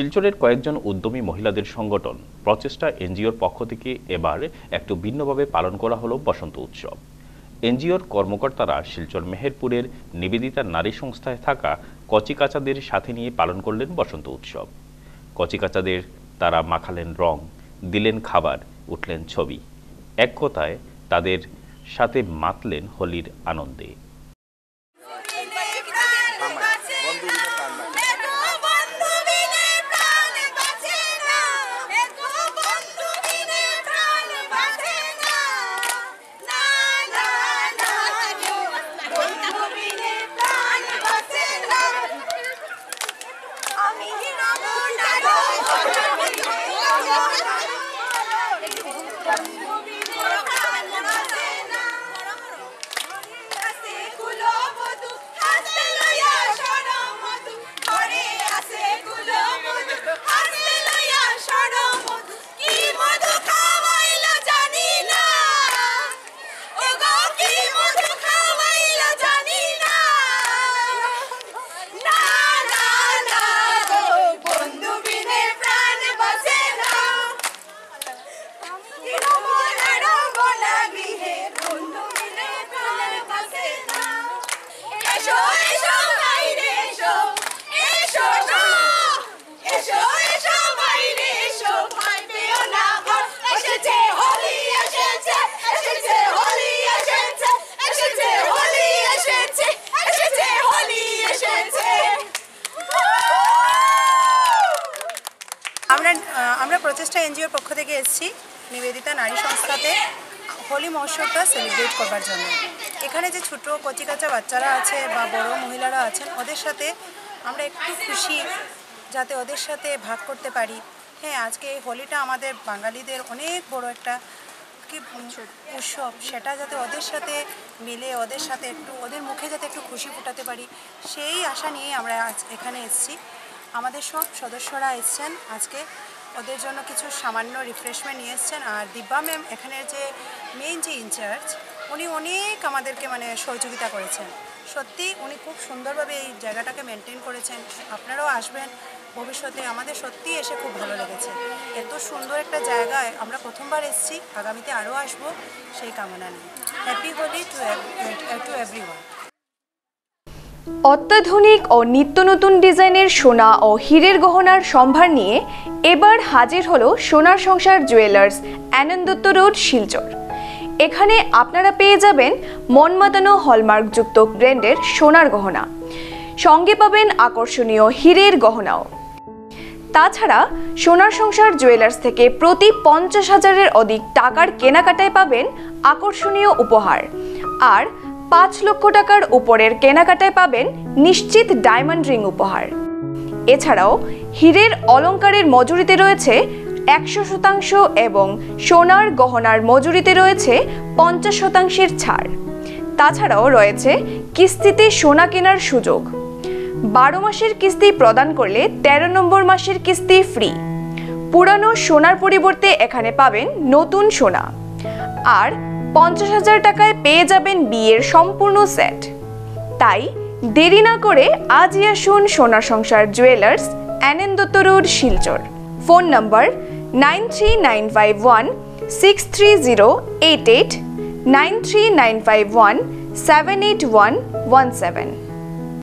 শিলচরের কয়েকজন উদ্যমী মহিলাদের সংগঠন প্রচেষ্টা এনজিওর পক্ষ থেকে এবার একটু ভিন্নভাবে পালন করা হলো বসন্ত উৎসব। এনজিওর কর্মকর্তারা শিলচর মেহেরপুরের নিবেদিতা নারী সংস্থায় থাকা কচিকাচাদের সাথে নিয়ে পালন করলেন বসন্ত উৎসব। কচিকাচাদের তারা মাখালেন রং, দিলেন খাবার, উঠলেন ছবি। এক কথায় তাদের সাথে মাতলেন হোলির আনন্দে। প্রচেষ্টা এনজিওর পক্ষ থেকে এসেছি নিবেদিতা নারী সংস্থাতে হোলি মহোৎসবটা সেলিব্রেট করবার জন্য। এখানে যে ছোটো কচিকাচা বাচ্চারা আছে বা বড় মহিলারা আছেন, ওদের সাথে আমরা একটু খুশি যাতে ওদের সাথে ভাগ করতে পারি। হ্যাঁ আজকে এই হোলিটা আমাদের বাঙালিদের অনেক বড় একটা কি উৎসব, সেটা যাতে ওদের সাথে মিলে, ওদের সাথে একটু, ওদের মুখে যাতে একটু খুশি ফোটাতে পারি, সেই আশা নিয়ে আমরা আজ এখানে এসেছি। আমাদের সব সদস্যরা এসছেন আজকে। ওদের জন্য কিছু সামান্য রিফ্রেশমেন্ট নিয়ে এসছেন। আর দিব্যা ম্যাম এখানের যে মেইন যে ইনচার্জ উনি অনেক আমাদেরকে মানে সহযোগিতা করেছেন। সত্যি উনি খুব সুন্দরভাবে এই জায়গাটাকে মেনটেন করেছেন। আপনারাও আসবেন, ভবিষ্যতে আমাদের সত্যিই এসে খুব ভালো লেগেছে। এত সুন্দর একটা জায়গায় আমরা প্রথমবার এসেছি, আগামীতে আরও আসব, সেই কামনা নিয়ে। Happy Holi to to every অত্যাধুনিক ও নিত্য নতুন ডিজাইনের সোনা ও হীরের গহনার সম্ভার নিয়ে এবার হাজির হলো সোনার সংসার জুয়েলার্স আনন্দত্ত রোড, শিলচর। এখানে আপনারা পেয়ে যাবেন মনমাতানো হলমার্কযুক্ত ব্র্যান্ডের সোনার গহনা। সঙ্গে পাবেন আকর্ষণীয় হীরের গহনাও। তাছাড়া সোনার সংসার জুয়েলার্স থেকে প্রতি পঞ্চাশ হাজারের অধিক টাকার কেনাকাটায় পাবেন আকর্ষণীয় উপহার। আর পাঁচ লক্ষ টাকার উপরের কেনাকাটায় পাবেন নিশ্চিত ডায়মন্ড রিং উপহার। এছাড়াও হীরের অলংকারের মজুরিতে রয়েছে একশো শতাংশ এবং সোনার গহনার মজুরিতে রয়েছে পঞ্চাশ শতাংশের ছাড়। তাছাড়াও রয়েছে কিস্তিতে সোনা কেনার সুযোগ। বারো মাসের কিস্তি প্রদান করলে ১৩ নম্বর মাসের কিস্তি ফ্রি। পুরানো সোনার পরিবর্তে এখানে পাবেন নতুন সোনা। আর পঞ্চাশ হাজার টাকায় পেয়ে যাবেন বিয়ের সম্পূর্ণ সেট। তাই দেরি না করে আজই আসুন Sona Sansar jewellers অ্যানেন্দত্ত road, Silchar. Phone number nine three nine five one, six three zero, eight eight, nine three nine five one, seven eight one one seven.